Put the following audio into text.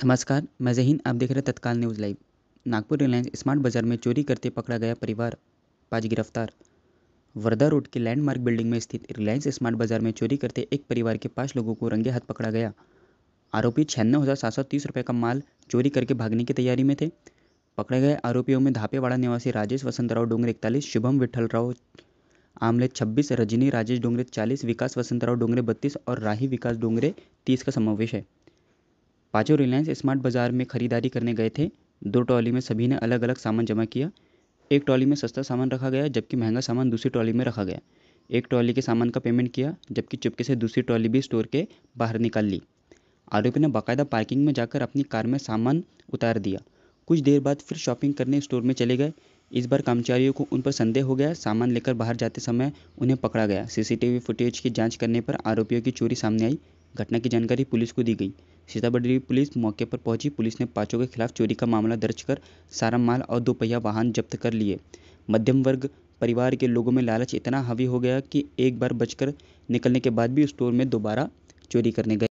नमस्कार, मैं जहीन। आप देख रहे हैं तत्काल news live. Nagpur Reliance Smart Bazaar में चोरी करते पकड़ा गया परिवार पाँच गिरफ़्तार। वर्धा रोड के लैंडमार्क बिल्डिंग में स्थित रिलायंस स्मार्ट बाज़ार में चोरी करते एक परिवार के पाँच लोगों को रंगे हाथ पकड़ा गया। आरोपी छियानवे हज़ार सात सौ तीस रुपये का माल चोरी करके भागने की तैयारी में थे। पकड़े गए आरोपियों में धापेवाड़ा निवासी राजेश वसंतराव डोंगरे इकतालीस, शुभम विठलराव आमले छब्बीस, रजनी राजेश डोंगरे चालीस, विकास वसंतराव डोंगरे बत्तीस और राही विकास डोंगरे तीस का समावेश है। पाँचों रिलायंस स्मार्ट बाज़ार में खरीदारी करने गए थे। दो ट्रॉली में सभी ने अलग अलग सामान जमा किया। एक ट्रॉली में सस्ता सामान रखा गया, जबकि महँगा सामान दूसरी ट्रॉली में रखा गया। एक ट्रॉली के सामान का पेमेंट किया, जबकि चुपके से दूसरी ट्रॉली भी स्टोर के बाहर निकाल ली। आरोपी ने बाकायदा पार्किंग में जाकर अपनी कार में सामान उतार दिया। कुछ देर बाद फिर शॉपिंग करने स्टोर में चले गए। इस बार कर्मचारियों को उन पर संदेह हो गया, सामान लेकर बाहर जाते समय उन्हें पकड़ा गया। सीसीटीवी फुटेज की जाँच करने पर आरोपियों की चोरी सामने आई। घटना की जानकारी पुलिस को दी गई। सीतामढ़ी पुलिस मौके पर पहुँची। पुलिस ने पाँचों के खिलाफ चोरी का मामला दर्ज कर सारा माल और दोपहिया वाहन जब्त कर लिए। मध्यम वर्ग परिवार के लोगों में लालच इतना हावी हो गया कि एक बार बचकर निकलने के बाद भी स्टोर में दोबारा चोरी करने गए।